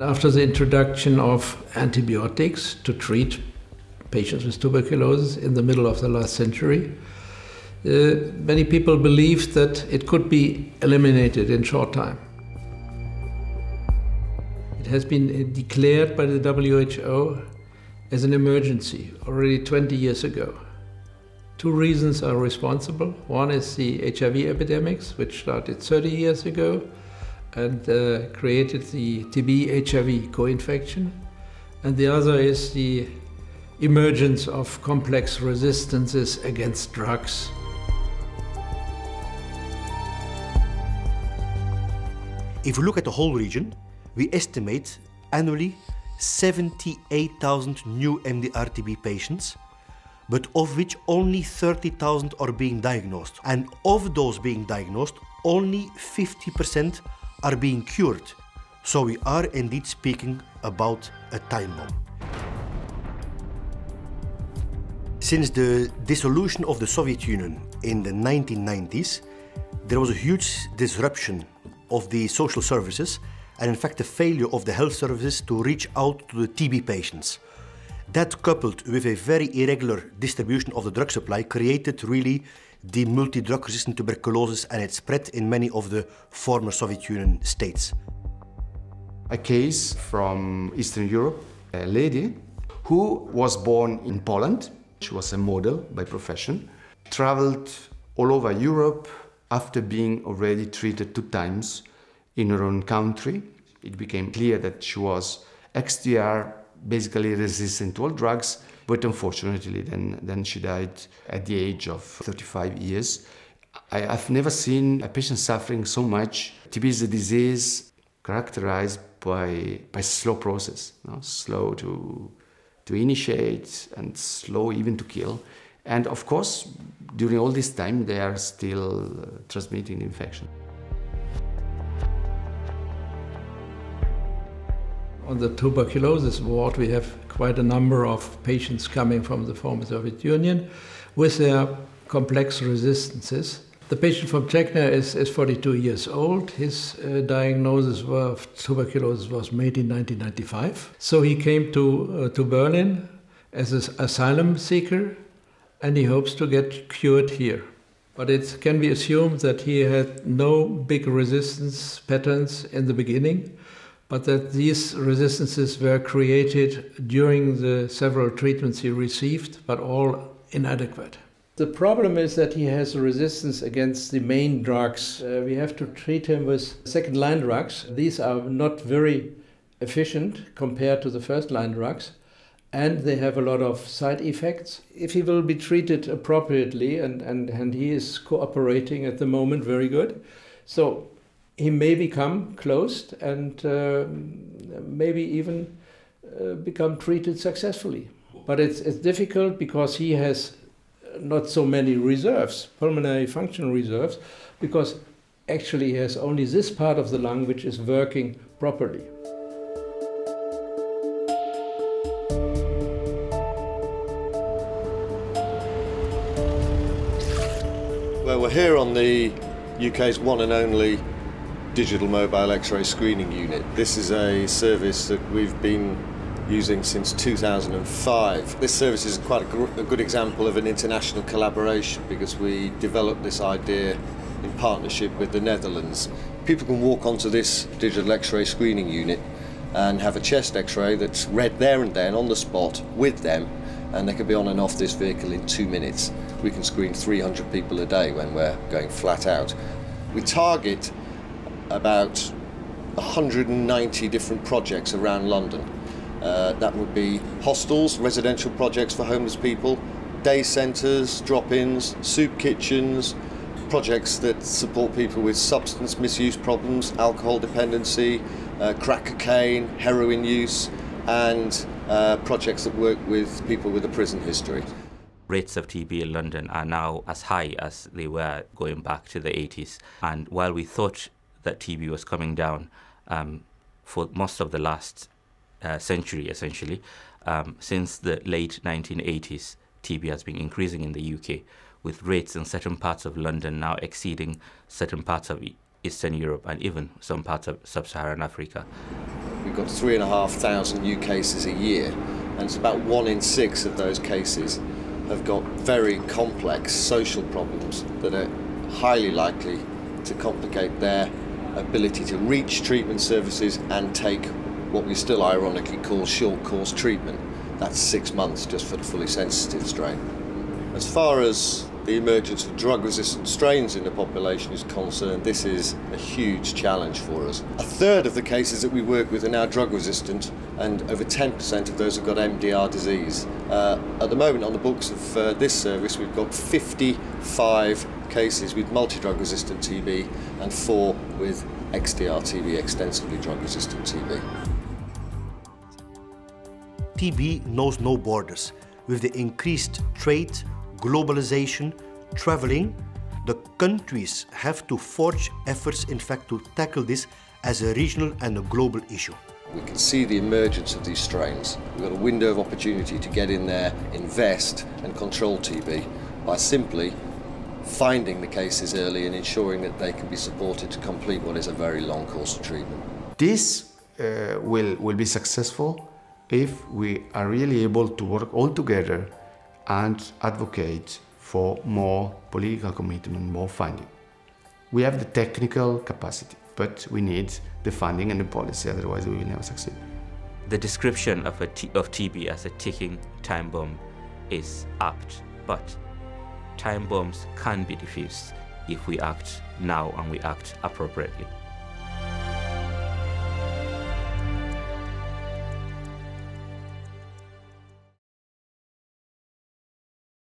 After the introduction of antibiotics to treat patients with tuberculosis in the middle of the last century, uh, many people believed that it could be eliminated in short time. It has been declared by the WHO as an emergency already 20 years ago. Two reasons are responsible. One is the HIV epidemics, which started 30 years ago and uh, created the TB HIV co infection. And the other is the emergence of complex resistances against drugs. If we look at the whole region, we estimate annually 78,000 new MDR-TB patients but of which only 30,000 are being diagnosed. And of those being diagnosed, only 50% are being cured. So we are indeed speaking about a time bomb. Since the dissolution of the Soviet Union in the 1990s, there was a huge disruption of the social services and in fact the failure of the health services to reach out to the TB patients. That coupled with a very irregular distribution of the drug supply created really the multi-drug resistant tuberculosis and it spread in many of the former Soviet Union states. A case from Eastern Europe, a lady who was born in Poland. She was a model by profession, traveled all over Europe after being already treated two times in her own country. It became clear that she was XDR basically resistant to all drugs, but unfortunately, then, then she died at the age of 35 years. I, have never seen a patient suffering so much. TB is a disease characterized by, by slow process, you know, slow to, to initiate and slow even to kill. And of course, during all this time, they are still uh, transmitting infection. On the tuberculosis ward, we have quite a number of patients coming from the former Soviet Union with their complex resistances. The patient from Chechnya is, is 42 years old. His uh, diagnosis of tuberculosis was made in 1995. So he came to, uh, to Berlin as an asylum seeker and he hopes to get cured here. But it can be assumed that he had no big resistance patterns in the beginning but that these resistances were created during the several treatments he received, but all inadequate. The problem is that he has a resistance against the main drugs. Uh, we have to treat him with second line drugs. These are not very efficient compared to the first line drugs, and they have a lot of side effects. If he will be treated appropriately, and, and, and he is cooperating at the moment very good, so he may become closed and uh, maybe even uh, become treated successfully. But it's, it's difficult because he has not so many reserves, pulmonary function reserves, because actually he has only this part of the lung which is working properly. Well, we're here on the UK's one and only digital mobile X-ray screening unit. This is a service that we've been using since 2005. This service is quite a, a good example of an international collaboration because we developed this idea in partnership with the Netherlands. People can walk onto this digital X-ray screening unit and have a chest X-ray that's read there and then on the spot with them and they can be on and off this vehicle in two minutes. We can screen 300 people a day when we're going flat out. We target about 190 different projects around London. Uh, that would be hostels, residential projects for homeless people, day centres, drop-ins, soup kitchens, projects that support people with substance misuse problems, alcohol dependency, uh, crack cocaine, heroin use, and uh, projects that work with people with a prison history. Rates of TB in London are now as high as they were going back to the 80s. And while we thought that TB was coming down um, for most of the last uh, century, essentially. Um, since the late 1980s, TB has been increasing in the UK, with rates in certain parts of London now exceeding certain parts of Eastern Europe and even some parts of sub Saharan Africa. we've got 3,500 new cases a year, and it's about one in six of those cases have got very complex social problems that are highly likely to complicate their ability to reach treatment services and take what we still ironically call short course treatment. That's six months just for the fully sensitive strain. As far as the emergence of drug resistant strains in the population is concerned, this is a huge challenge for us. A third of the cases that we work with are now drug resistant, and over 10% of those have got MDR disease. Uh, at the moment, on the books of uh, this service, we've got 55 cases with multi drug resistant TB and four with XDR TB, extensively drug resistant TB. TB knows no borders. With the increased trade, globalization, traveling, the countries have to forge efforts, in fact, to tackle this as a regional and a global issue. We can see the emergence of these strains. We've got a window of opportunity to get in there, invest and control TB by simply finding the cases early and ensuring that they can be supported to complete what is a very long course of treatment. This uh, will, will be successful if we are really able to work all together and advocate for more political commitment, more funding. We have the technical capacity, but we need the funding and the policy, otherwise we will never succeed. The description of, a t- of TB as a ticking time bomb is apt, but time bombs can be diffused if we act now and we act appropriately.